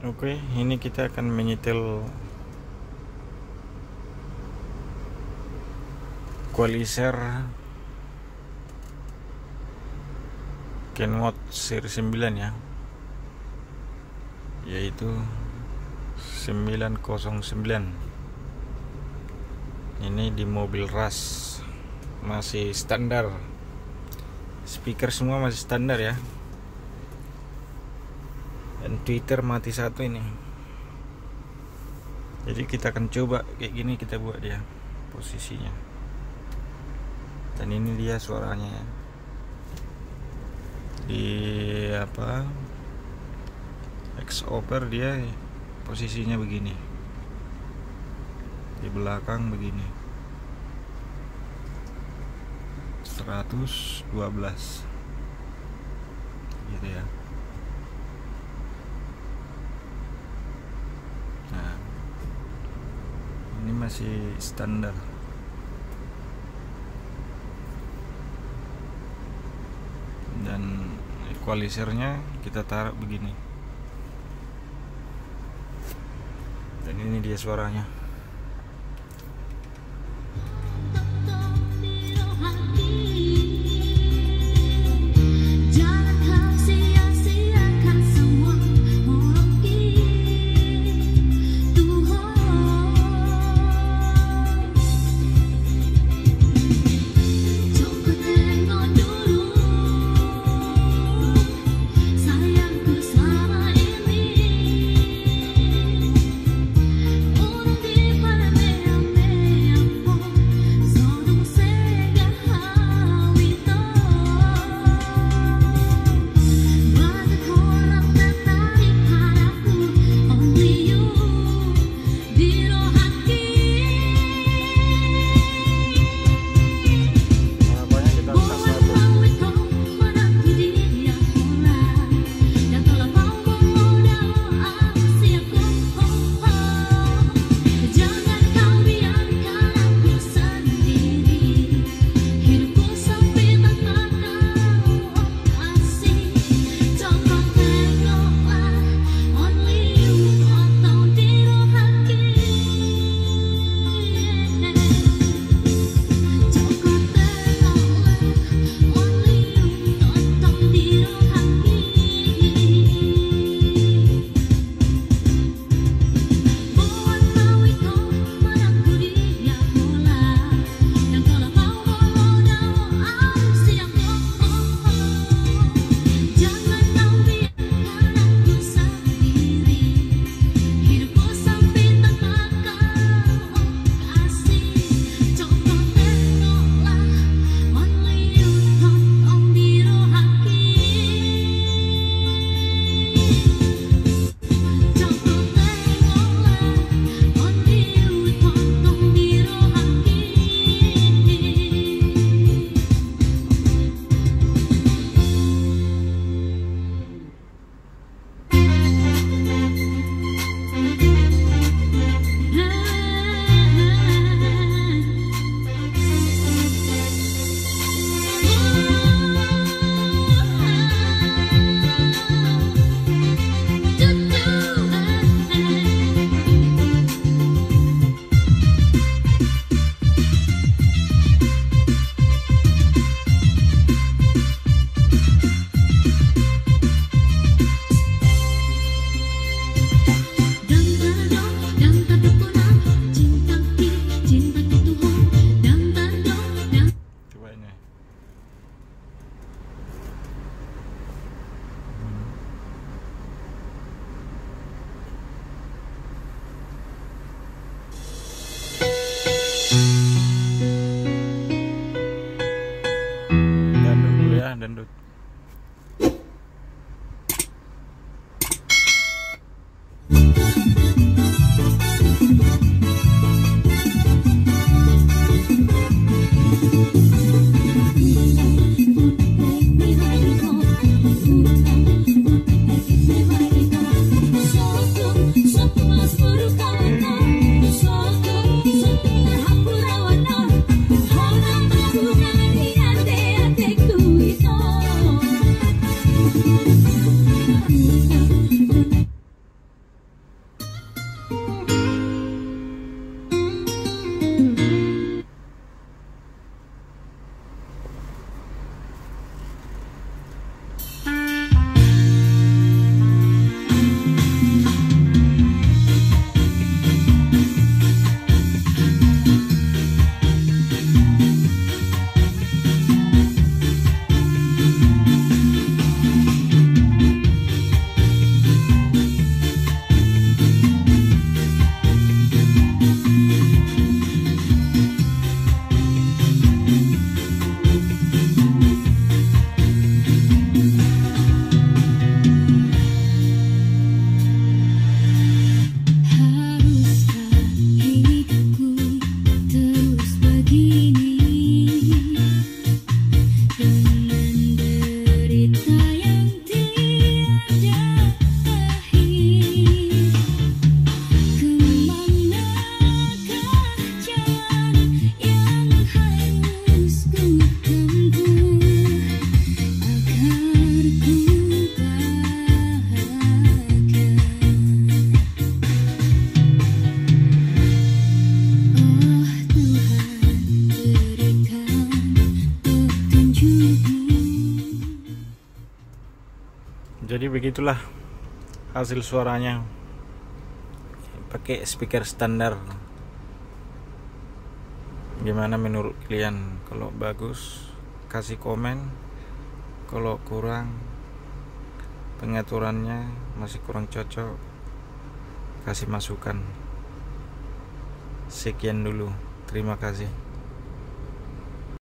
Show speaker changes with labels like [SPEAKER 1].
[SPEAKER 1] Oke, ini kita akan menyetel Qualiser Kenwood seri 9 ya. Yaitu 909 ini di mobil ras. Masih standar. Speaker semua masih standar ya dan Twitter mati satu ini. Jadi kita akan coba kayak gini kita buat dia posisinya. Dan ini dia suaranya. Ya di apa? X over dia posisinya begini. Di belakang begini. 112 gitu ya nah ini masih standar. Dan equalizernya kita taruh begini. Dan ini dia suaranya dandut. Dulu ya dandut
[SPEAKER 2] Thank you.
[SPEAKER 3] Jadi begitulah hasil suaranya. Pakai speaker standar. Gimana menurut kalian? Kalau bagus kasih komen. Kalau kurang pengaturannya masih kurang cocok kasih masukan. Sekian dulu. Terima kasih